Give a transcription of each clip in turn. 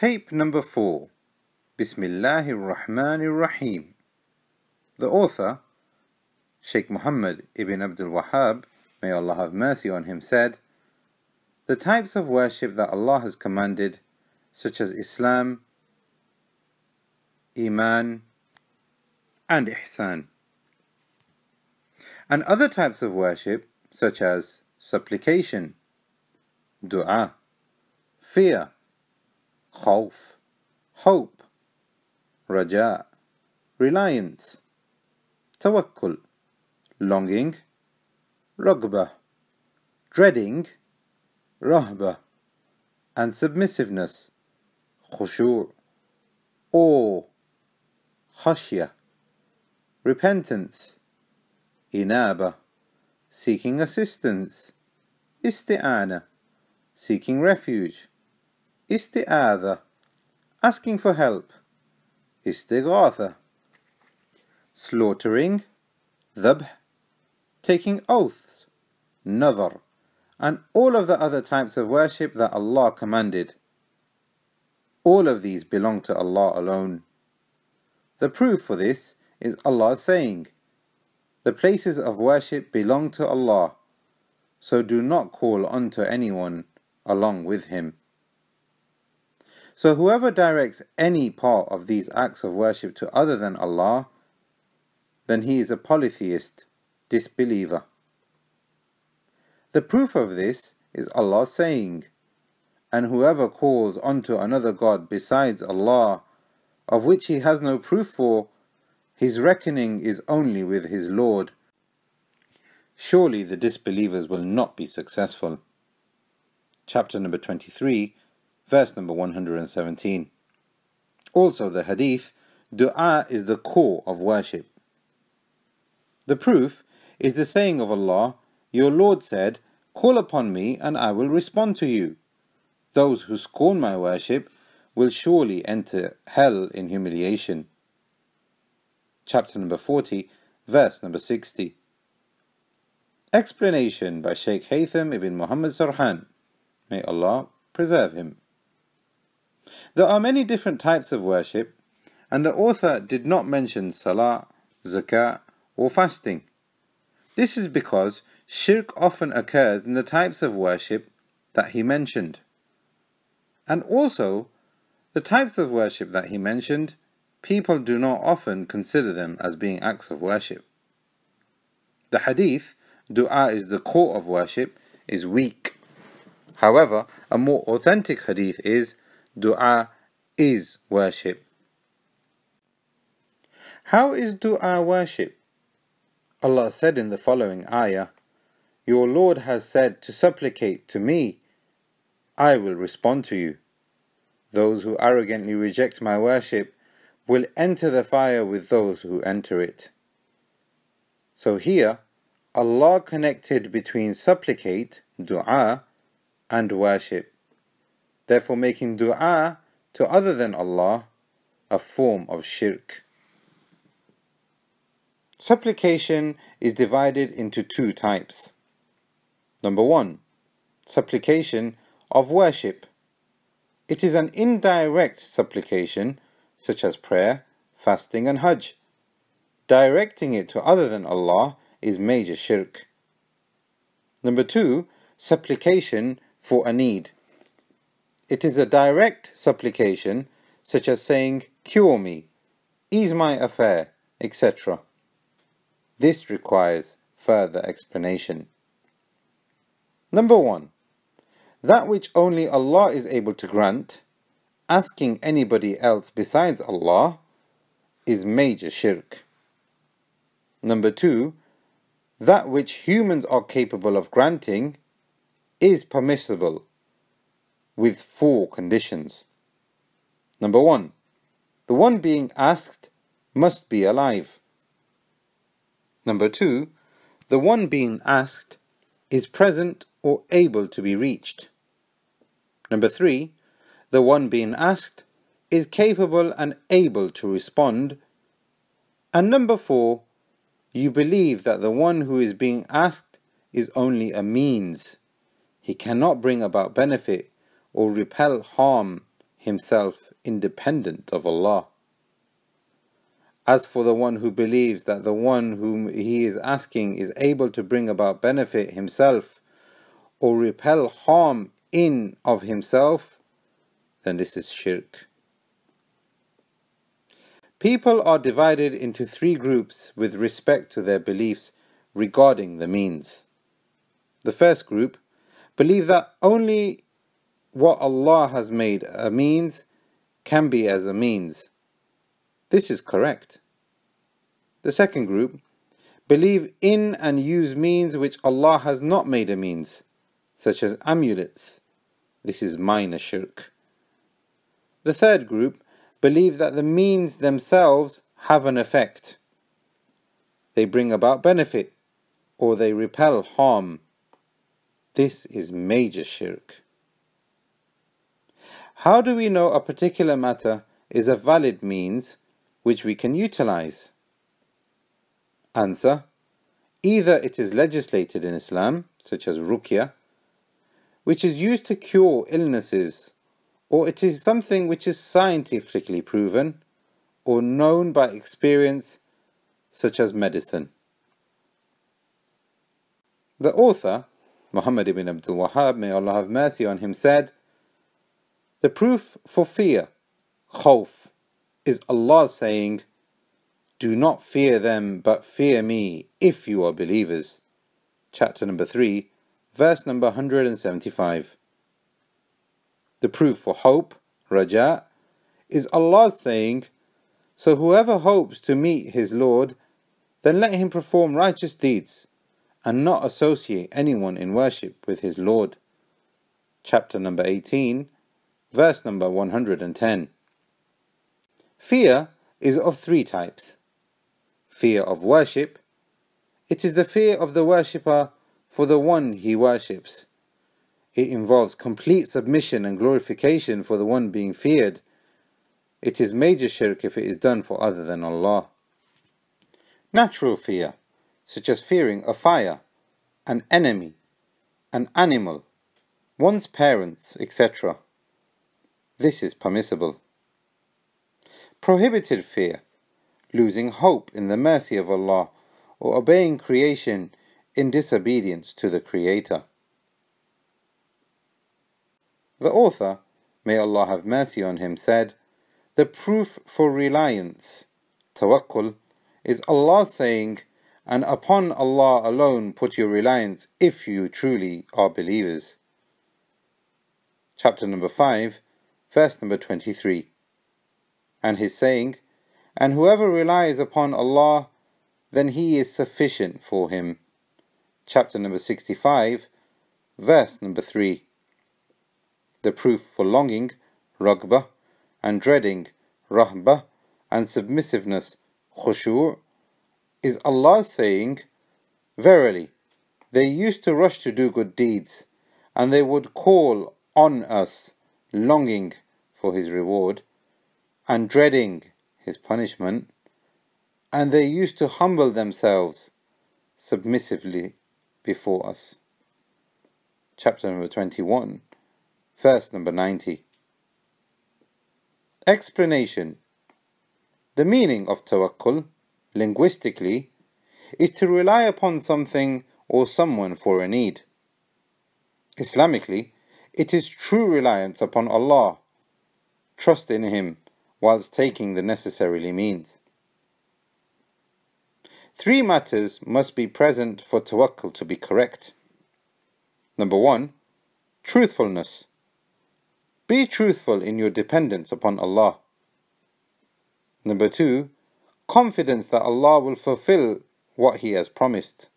Tape number 4 Bismillahir Rahmanir Rahim. The author, Sheikh Muhammad ibn Abdul Wahhab, may Allah have mercy on him, said, The types of worship that Allah has commanded, such as Islam, Iman, and Ihsan. And other types of worship, such as supplication, dua, fear, khawf, hope, raja, reliance, tawakkul, longing, rugba, dreading, rahba, and submissiveness, khushu', awe, khashya, repentance, inaba, seeking assistance, isti'ana, seeking refuge, isti'adha, asking for help, istighatha, slaughtering, dhabh, taking oaths, nadhar, and all of the other types of worship that Allah commanded. All of these belong to Allah alone. The proof for this is Allah saying, The places of worship belong to Allah, so do not call unto anyone along with Him. So whoever directs any part of these acts of worship to other than Allah, then he is a polytheist, disbeliever. The proof of this is Allah saying, And whoever calls unto another God besides Allah, of which he has no proof for, his reckoning is only with his Lord. Surely the disbelievers will not be successful. Chapter number 23 verse number 117. Also, the hadith, dua is the core of worship. The proof is the saying of Allah, Your Lord said, Call upon me and I will respond to you. Those who scorn my worship will surely enter hell in humiliation. Chapter number 40, verse number 60. Explanation by Sheikh Haytham ibn Muhammad Sarhan. May Allah preserve him. There are many different types of worship, and the author did not mention salah, zakah, or fasting. This is because shirk often occurs in the types of worship that he mentioned. And also, the types of worship that he mentioned, people do not often consider them as being acts of worship. The hadith, dua is the core of worship, is weak. However, a more authentic hadith is Dua is worship. How is dua worship? Allah said in the following ayah, Your Lord has said to supplicate to me, I will respond to you. Those who arrogantly reject my worship will enter the fire with those who enter it. So here, Allah connected between supplicate, dua, and worship therefore making dua to other than Allah a form of shirk. Supplication is divided into two types. Number one, supplication of worship. It is an indirect supplication, such as prayer, fasting, and Hajj. Directing it to other than Allah is major shirk. Number two, supplication for a need. It is a direct supplication, such as saying, Cure me, ease my affair, etc. This requires further explanation. Number one, that which only Allah is able to grant, asking anybody else besides Allah, is major shirk. Number two, that which humans are capable of granting is permissible with four conditions. Number one, the one being asked must be alive. Number two, the one being asked is present or able to be reached. Number three, the one being asked is capable and able to respond. And number four, you believe that the one who is being asked is only a means. He cannot bring about benefit or repel harm. himself independent of Allah. As for the one who believes that the one whom he is asking is able to bring about benefit himself or repel harm in of himself, then this is shirk. People are divided into three groups with respect to their beliefs regarding the means. The first group believe that only what Allah has made a means can be as a means. This is correct. The second group believe in and use means which Allah has not made a means, such as amulets. This is minor shirk. The third group believe that the means themselves have an effect. They bring about benefit or they repel harm. This is major shirk. How do we know a particular matter is a valid means which we can utilize? Answer Either it is legislated in Islam, such as ruqya, which is used to cure illnesses or it is something which is scientifically proven or known by experience, such as medicine. The author, Muhammad ibn Abdul Wahhab, may Allah have mercy on him, said, The proof for fear, khawf, is Allah saying, Do not fear them, but fear me, if you are believers. Chapter number 3, verse number 175. The proof for hope, raja, is Allah saying, So whoever hopes to meet his Lord, then let him perform righteous deeds and not associate anyone in worship with his Lord. Chapter number 18, verse number 110. Fear is of three types fear of worship, it is the fear of the worshipper for the one he worships. It involves complete submission and glorification for the one being feared. It is major shirk if it is done for other than Allah. Natural fear, such as fearing a fire, an enemy, an animal, one's parents, etc. This is permissible. Prohibited fear, losing hope in the mercy of Allah or obeying creation in disobedience to the Creator. The author, may Allah have mercy on him, said, The proof for reliance, tawakkul, is Allah saying, and upon Allah alone put your reliance if you truly are believers. Chapter number 5, verse number 23. And his saying, And whoever relies upon Allah, then He is sufficient for him. Chapter number 65, verse number 3 the proof for longing, ragbah, and dreading, rahbah, and submissiveness, khushu', is Allah saying, Verily, they used to rush to do good deeds, and they would call on us, longing for His reward, and dreading His punishment, and they used to humble themselves submissively before us. Chapter number 21 Verse number 90. Explanation The meaning of tawakkul, linguistically, is to rely upon something or someone for a need. Islamically, it is true reliance upon Allah, trust in Him whilst taking the necessary means. Three matters must be present for tawakkul to be correct. Number one, truthfulness. Be truthful in your dependence upon Allah. Number two, confidence that Allah will fulfill what He has promised.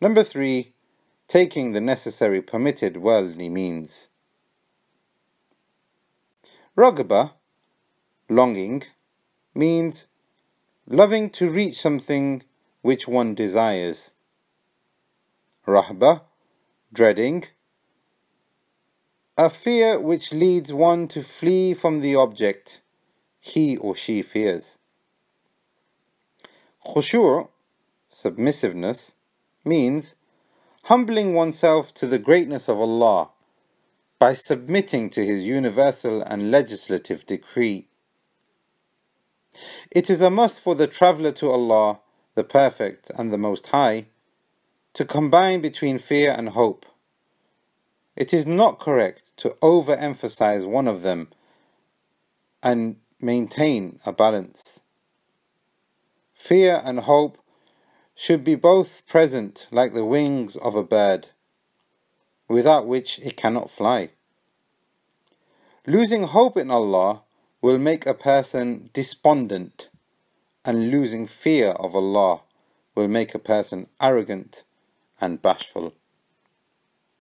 Number three, taking the necessary permitted worldly means. Raghba, longing, means loving to reach something which one desires. Rahba, dreading, a fear which leads one to flee from the object he or she fears. Khushu', submissiveness, means humbling oneself to the greatness of Allah, by submitting to His universal and legislative decree. It is a must for the traveller to Allah, the Perfect and the Most High, to combine between fear and hope. It is not correct to overemphasize one of them and maintain a balance. Fear and hope should be both present like the wings of a bird, without which it cannot fly. Losing hope in Allah will make a person despondent, and losing fear of Allah will make a person arrogant and bashful.